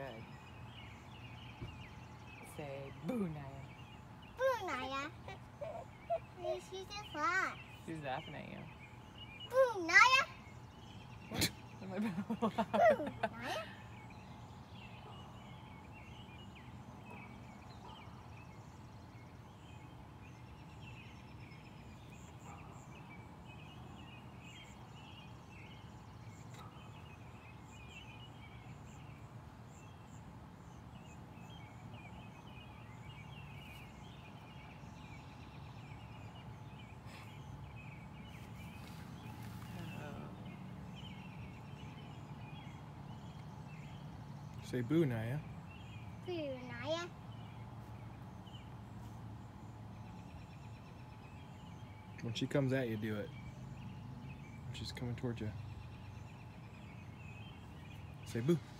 good. Say boo, Nyah. Boo, Nyah. She's just laughing. She's laughing at you. Boo, Nyah. What? Am I Boo, Nyah. Say boo, Nyah. Boo, Nyah. When she comes at you, do it. She's coming towards you. Say boo. Boo.